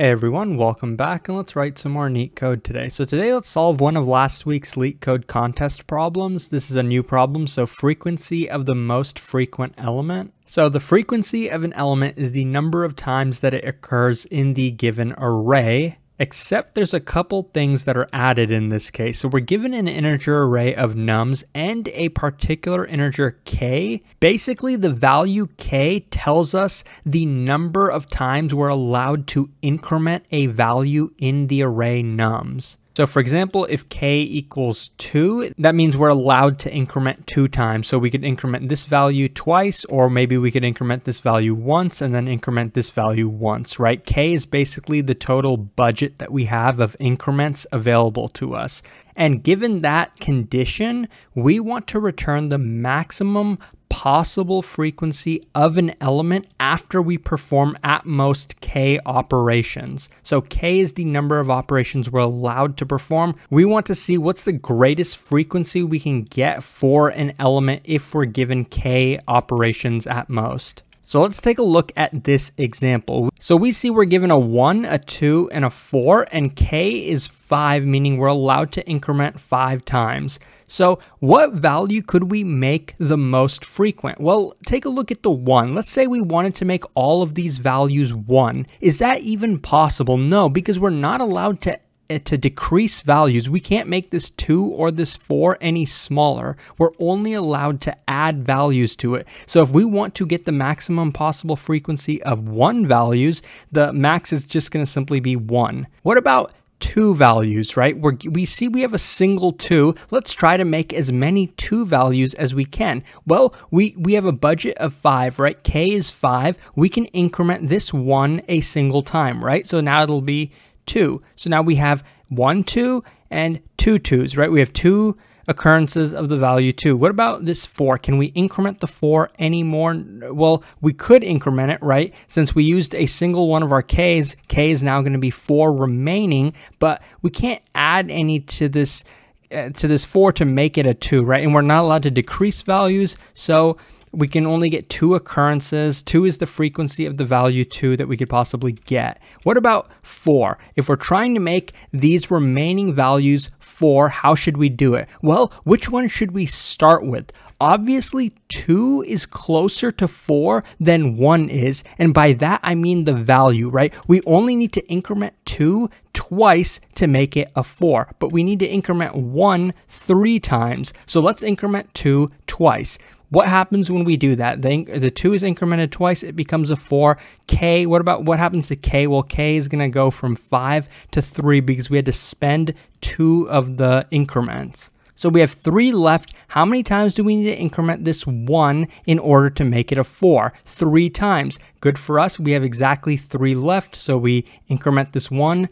Hey everyone, welcome back and let's write some more neat code today. So today let's solve one of last week's LeetCode contest problems. This is a new problem, so frequency of the most frequent element. So the frequency of an element is the number of times that it occurs in the given array except there's a couple things that are added in this case. So we're given an integer array of nums and a particular integer k. Basically, the value k tells us the number of times we're allowed to increment a value in the array nums. So for example, if k equals 2, that means we're allowed to increment two times. So we could increment this value twice, or maybe we could increment this value once and then increment this value once, right? k is basically the total budget that we have of increments available to us. And given that condition, we want to return the maximum possible frequency of an element after we perform at most k operations. So k is the number of operations we're allowed to perform. We want to see what's the greatest frequency we can get for an element if we're given k operations at most. So let's take a look at this example. So we see we're given a 1, a 2, and a 4, and k is 5, meaning we're allowed to increment 5 times. So what value could we make the most frequent? Well, take a look at the 1. Let's say we wanted to make all of these values 1. Is that even possible? No, because we're not allowed to Eh, to decrease values. We can't make this 2 or this 4 any smaller. We're only allowed to add values to it. So if we want to get the maximum possible frequency of 1 values, the max is just going to simply be 1. What about two values, right? We're, we see we have a single two. Let's try to make as many two values as we can. Well, we, we have a budget of five, right? K is five. We can increment this one a single time, right? So now it'll be two. So now we have one two and two twos, right? We have two occurrences of the value 2. What about this 4? Can we increment the 4 anymore? Well, we could increment it, right? Since we used a single one of our k's, k is now going to be 4 remaining, but we can't add any to this uh, to this 4 to make it a 2, right? And we're not allowed to decrease values, so we can only get two occurrences. Two is the frequency of the value two that we could possibly get. What about four? If we're trying to make these remaining values four, how should we do it? Well, which one should we start with? Obviously, 2 is closer to 4 than 1 is, and by that I mean the value, right? We only need to increment 2 twice to make it a 4, but we need to increment 1 three times. So let's increment 2 twice. What happens when we do that? The, the 2 is incremented twice, it becomes a 4. K, what about what happens to K? Well, K is going to go from 5 to 3 because we had to spend two of the increments. So we have 3 left. How many times do we need to increment this 1 in order to make it a 4? 3 times. Good for us. We have exactly 3 left. So we increment this 1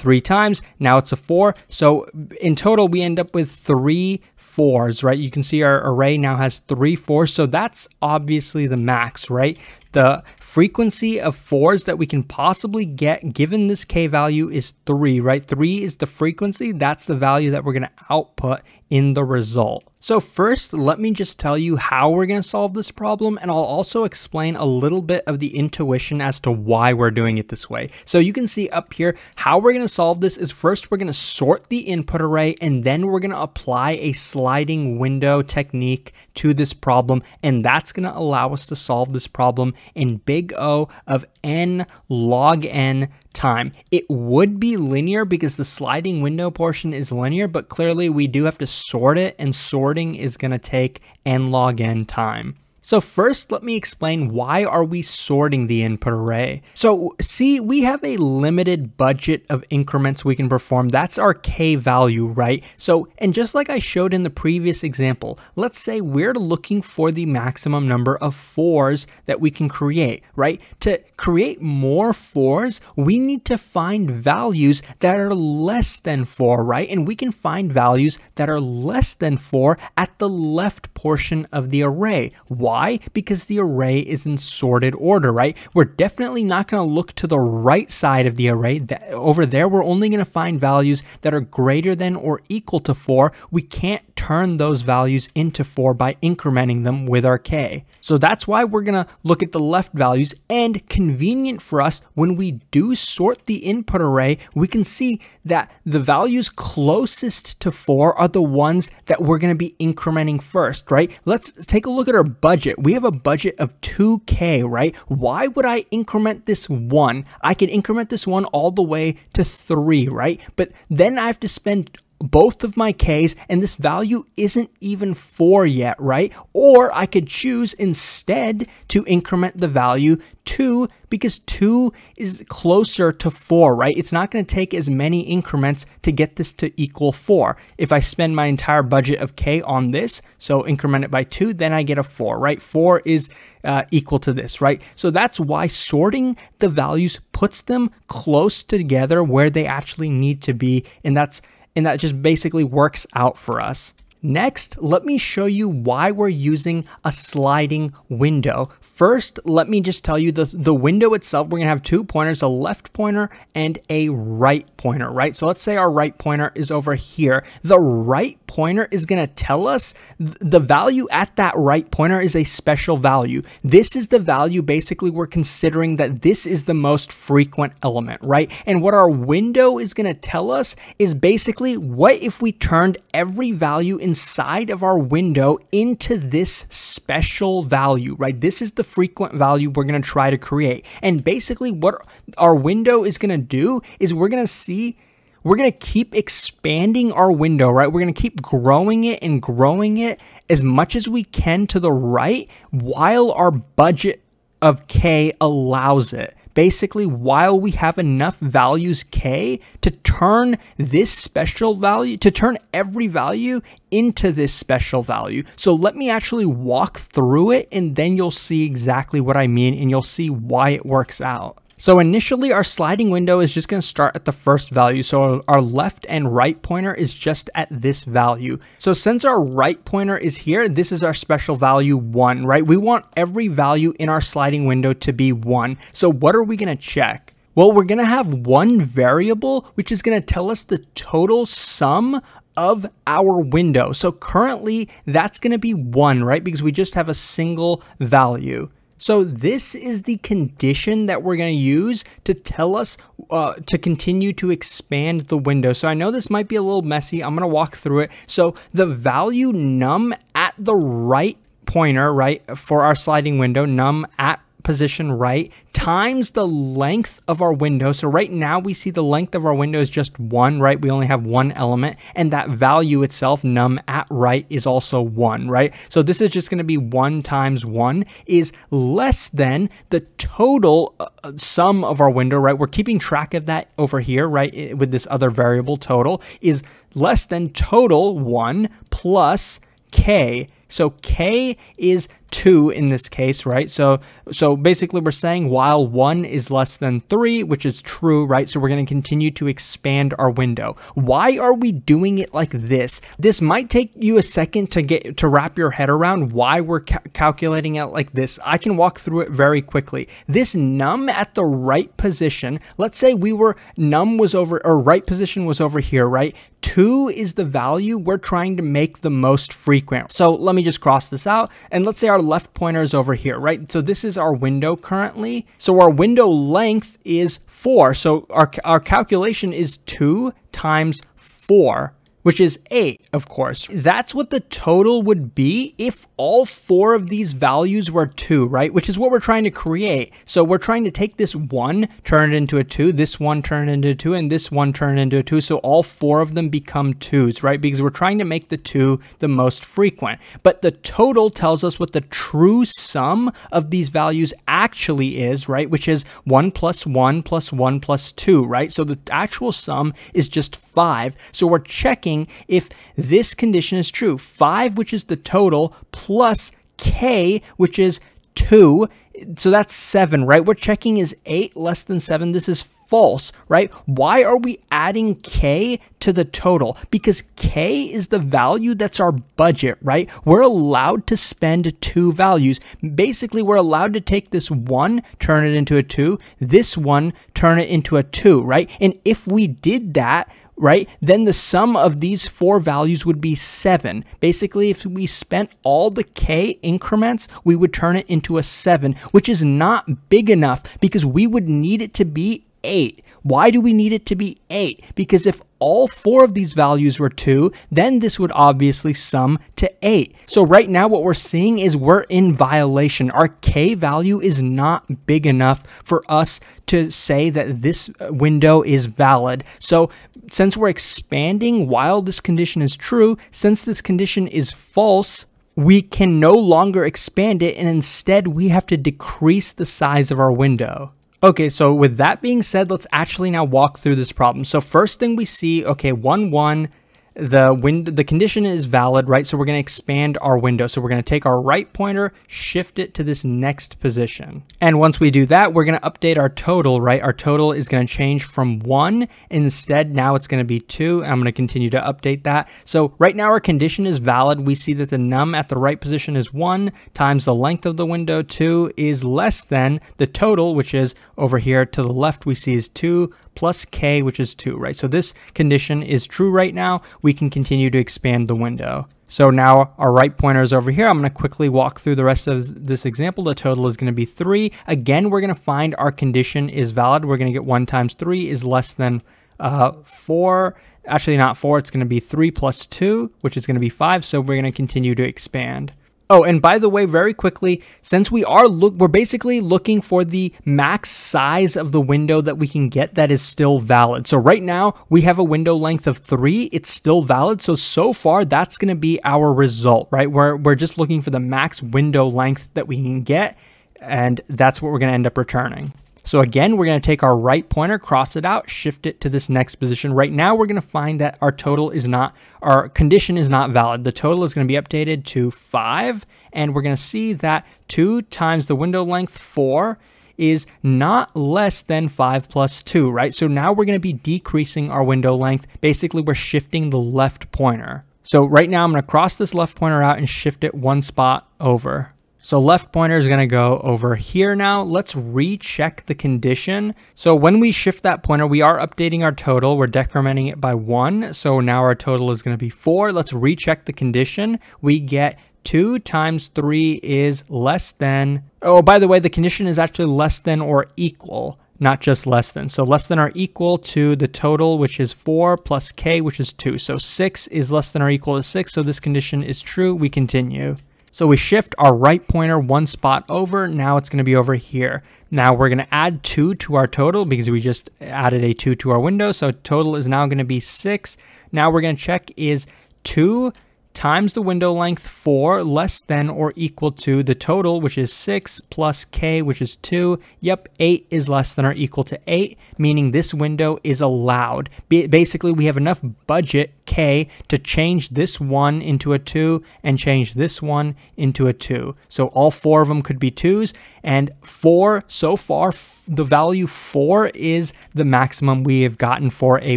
three times. Now it's a 4. So in total, we end up with three fours, right? You can see our array now has three fours. So that's obviously the max, right? The frequency of fours that we can possibly get given this k value is three, right? Three is the frequency. That's the value that we're going to output in the result. So first, let me just tell you how we're going to solve this problem, and I'll also explain a little bit of the intuition as to why we're doing it this way. So you can see up here, how we're going to solve this is first we're going to sort the input array, and then we're going to apply a sliding window technique to this problem, and that's going to allow us to solve this problem in big O of n log n time. It would be linear because the sliding window portion is linear, but clearly we do have to sort it and sorting is going to take n log n time. So first, let me explain why are we sorting the input array. So see, we have a limited budget of increments we can perform. That's our k value, right? So, and just like I showed in the previous example, let's say we're looking for the maximum number of fours that we can create, right? To create more fours, we need to find values that are less than four, right? And we can find values that are less than four at the left portion of the array. Why? Why? Because the array is in sorted order, right? We're definitely not going to look to the right side of the array. That, over there, we're only going to find values that are greater than or equal to 4. We can't turn those values into 4 by incrementing them with our k. So that's why we're going to look at the left values and convenient for us when we do sort the input array, we can see that the values closest to 4 are the ones that we're going to be incrementing first, right? Let's take a look at our budget. We have a budget of 2k, right? Why would I increment this 1? I can increment this 1 all the way to 3, right? But then I have to spend both of my Ks and this value isn't even 4 yet, right? Or I could choose instead to increment the value 2 because 2 is closer to 4, right? It's not going to take as many increments to get this to equal 4. If I spend my entire budget of K on this, so increment it by 2, then I get a 4, right? 4 is uh, equal to this, right? So that's why sorting the values puts them close together where they actually need to be, and that's and that just basically works out for us. Next, let me show you why we're using a sliding window. First, let me just tell you the, the window itself, we're gonna have two pointers, a left pointer and a right pointer, right? So let's say our right pointer is over here. The right pointer is gonna tell us th the value at that right pointer is a special value. This is the value basically we're considering that this is the most frequent element, right? And what our window is gonna tell us is basically what if we turned every value inside of our window into this special value, right? This is the frequent value we're going to try to create. And basically what our window is going to do is we're going to see we're going to keep expanding our window, right? We're going to keep growing it and growing it as much as we can to the right while our budget of K allows it basically while we have enough values k to turn this special value, to turn every value into this special value. So let me actually walk through it and then you'll see exactly what I mean and you'll see why it works out. So initially our sliding window is just going to start at the first value. So our left and right pointer is just at this value. So since our right pointer is here, this is our special value one, right? We want every value in our sliding window to be one. So what are we going to check? Well, we're going to have one variable, which is going to tell us the total sum of our window. So currently that's going to be one, right? Because we just have a single value. So this is the condition that we're going to use to tell us uh, to continue to expand the window. So I know this might be a little messy. I'm going to walk through it. So the value num at the right pointer, right, for our sliding window, num at position right times the length of our window. So right now we see the length of our window is just one, right? We only have one element and that value itself, num at right is also one, right? So this is just gonna be one times one is less than the total uh, sum of our window, right? We're keeping track of that over here, right? With this other variable total is less than total one plus k. So k is 2 in this case, right? So so basically we're saying while 1 is less than 3, which is true, right? So we're going to continue to expand our window. Why are we doing it like this? This might take you a second to get to wrap your head around why we're ca calculating it like this. I can walk through it very quickly. This num at the right position, let's say we were num was over or right position was over here, right? 2 is the value we're trying to make the most frequent. So let me just cross this out and let's say our left pointer is over here, right? So this is our window currently. So our window length is 4. So our, our calculation is 2 times 4 which is 8, of course. That's what the total would be if all four of these values were 2, right? Which is what we're trying to create. So we're trying to take this 1, turn it into a 2, this one turn it into a 2, and this one turn it into a 2. So all four of them become 2s, right? Because we're trying to make the 2 the most frequent. But the total tells us what the true sum of these values actually is, right? Which is 1 plus 1 plus 1 plus 2, right? So the actual sum is just 5. So we're checking if this condition is true. 5, which is the total, plus k, which is 2. So that's 7, right? We're checking is 8 less than 7. This is false, right? Why are we adding k to the total? Because k is the value that's our budget, right? We're allowed to spend two values. Basically, we're allowed to take this one, turn it into a two, this one, turn it into a two, right? And if we did that, right, then the sum of these four values would be seven. Basically, if we spent all the k increments, we would turn it into a seven, which is not big enough because we would need it to be eight. Why do we need it to be 8? Because if all four of these values were 2, then this would obviously sum to 8. So right now what we're seeing is we're in violation. Our k value is not big enough for us to say that this uh, window is valid. So since we're expanding while this condition is true, since this condition is false, we can no longer expand it and instead we have to decrease the size of our window. Okay, so with that being said, let's actually now walk through this problem. So first thing we see, okay, 1, 1, the wind the condition is valid, right? So we're going to expand our window. So we're going to take our right pointer, shift it to this next position. And once we do that, we're going to update our total, right? Our total is going to change from 1. Instead, now it's going to be 2. I'm going to continue to update that. So right now our condition is valid. We see that the num at the right position is 1 times the length of the window 2 is less than the total, which is over here to the left we see is 2 plus k, which is 2, right? So this condition is true right now. We can continue to expand the window. So now our right pointer is over here. I'm going to quickly walk through the rest of this example. The total is going to be 3. Again, we're going to find our condition is valid. We're going to get 1 times 3 is less than uh, 4. Actually, not 4. It's going to be 3 plus 2, which is going to be 5. So we're going to continue to expand. Oh, and by the way, very quickly, since we are look, we're basically looking for the max size of the window that we can get that is still valid. So right now we have a window length of three. It's still valid. So so far that's going to be our result, right? We're we're just looking for the max window length that we can get, and that's what we're going to end up returning. So again, we're going to take our right pointer, cross it out, shift it to this next position. Right now, we're going to find that our total is not, our condition is not valid. The total is going to be updated to 5, and we're going to see that 2 times the window length 4 is not less than 5 plus 2, right? So now we're going to be decreasing our window length. Basically, we're shifting the left pointer. So right now, I'm going to cross this left pointer out and shift it one spot over. So left pointer is going to go over here now. Let's recheck the condition. So when we shift that pointer, we are updating our total. We're decrementing it by one. So now our total is going to be four. Let's recheck the condition. We get 2 times 3 is less than, oh, by the way, the condition is actually less than or equal, not just less than. So less than or equal to the total, which is 4 plus k, which is 2. So 6 is less than or equal to 6, so this condition is true. We continue. So we shift our right pointer one spot over. Now it's going to be over here. Now we're going to add 2 to our total because we just added a 2 to our window. So total is now going to be 6. Now we're going to check is 2 times the window length 4 less than or equal to the total, which is 6 plus k, which is 2. Yep, 8 is less than or equal to 8, meaning this window is allowed. Basically, we have enough budget k to change this 1 into a 2 and change this one into a 2. So all four of them could be 2s, and 4, so far, the value 4 is the maximum we have gotten for a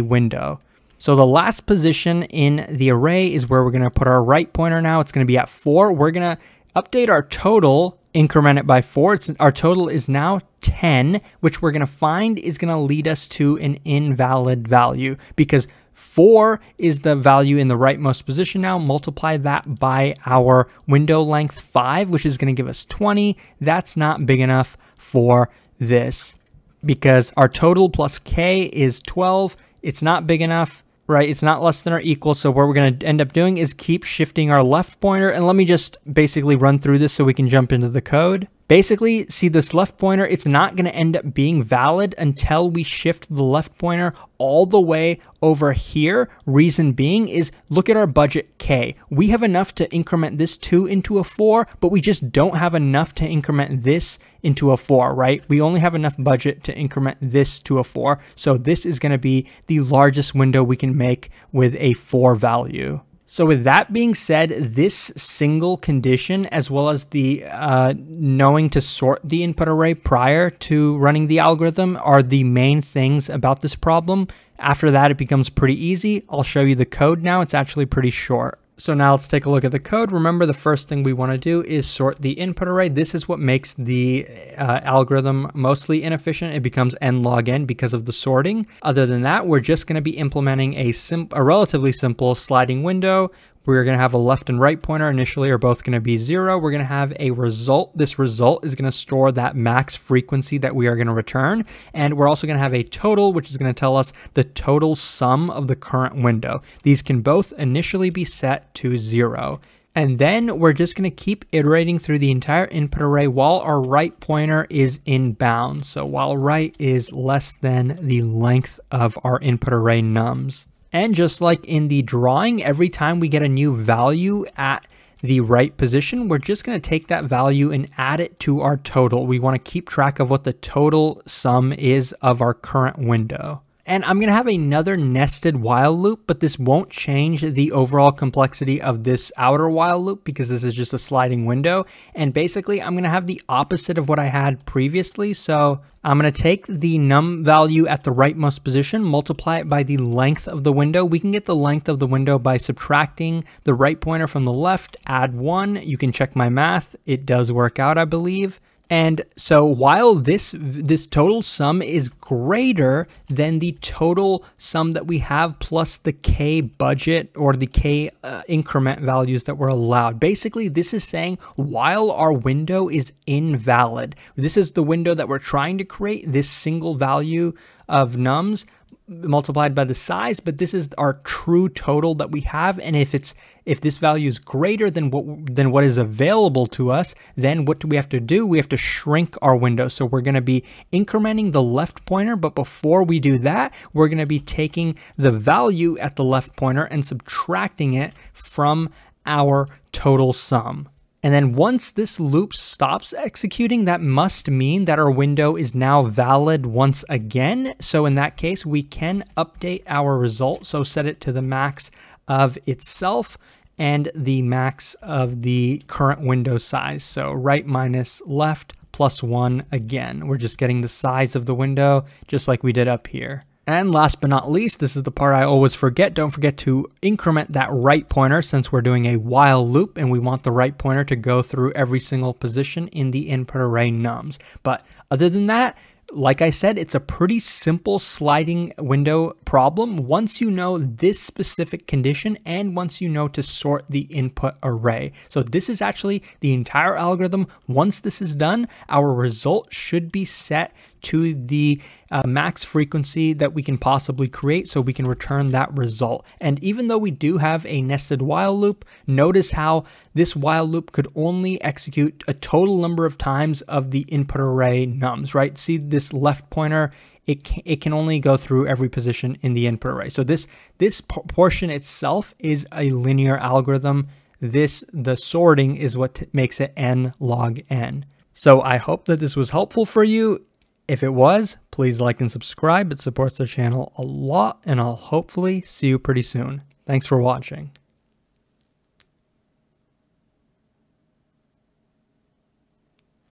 window. So the last position in the array is where we're going to put our right pointer now. It's going to be at 4. We're going to update our total, increment it by 4. It's, our total is now 10, which we're going to find is going to lead us to an invalid value because 4 is the value in the rightmost position now. Multiply that by our window length 5, which is going to give us 20. That's not big enough for this because our total plus k is 12. It's not big enough right? It's not less than or equal. So what we're going to end up doing is keep shifting our left pointer. And let me just basically run through this so we can jump into the code. Basically, see this left pointer, it's not going to end up being valid until we shift the left pointer all the way over here. Reason being is look at our budget K. We have enough to increment this 2 into a 4, but we just don't have enough to increment this into a 4, right? We only have enough budget to increment this to a 4. So this is going to be the largest window we can make with a 4 value. So with that being said, this single condition, as well as the uh, knowing to sort the input array prior to running the algorithm are the main things about this problem. After that, it becomes pretty easy. I'll show you the code now. It's actually pretty short. So now let's take a look at the code. Remember the first thing we want to do is sort the input array. This is what makes the uh, algorithm mostly inefficient. It becomes n log n because of the sorting. Other than that, we're just going to be implementing a, a relatively simple sliding window we're going to have a left and right pointer initially are both going to be zero. We're going to have a result. This result is going to store that max frequency that we are going to return. And we're also going to have a total, which is going to tell us the total sum of the current window. These can both initially be set to zero. And then we're just going to keep iterating through the entire input array while our right pointer is in bounds. So while right is less than the length of our input array nums. And just like in the drawing, every time we get a new value at the right position, we're just going to take that value and add it to our total. We want to keep track of what the total sum is of our current window. And I'm going to have another nested while loop, but this won't change the overall complexity of this outer while loop because this is just a sliding window. And basically, I'm going to have the opposite of what I had previously. So I'm going to take the num value at the rightmost position, multiply it by the length of the window. We can get the length of the window by subtracting the right pointer from the left, add one. You can check my math. It does work out, I believe. And so while this this total sum is greater than the total sum that we have plus the k budget or the k uh, increment values that were allowed. Basically, this is saying while our window is invalid, this is the window that we're trying to create, this single value of nums, multiplied by the size, but this is our true total that we have. And if it's if this value is greater than what than what is available to us, then what do we have to do? We have to shrink our window. So we're going to be incrementing the left pointer, but before we do that, we're going to be taking the value at the left pointer and subtracting it from our total sum. And then once this loop stops executing, that must mean that our window is now valid once again. So in that case, we can update our result. So set it to the max of itself and the max of the current window size. So right minus left plus one again. We're just getting the size of the window just like we did up here. And last but not least, this is the part I always forget. Don't forget to increment that right pointer since we're doing a while loop and we want the right pointer to go through every single position in the input array nums. But other than that, like I said, it's a pretty simple sliding window problem once you know this specific condition and once you know to sort the input array. So this is actually the entire algorithm. Once this is done, our result should be set to the uh, max frequency that we can possibly create so we can return that result. And even though we do have a nested while loop, notice how this while loop could only execute a total number of times of the input array nums, right? See this left pointer, it can, it can only go through every position in the input array. So this, this portion itself is a linear algorithm. This, the sorting is what makes it n log n. So I hope that this was helpful for you. If it was, please like and subscribe. It supports the channel a lot, and I'll hopefully see you pretty soon. Thanks for watching.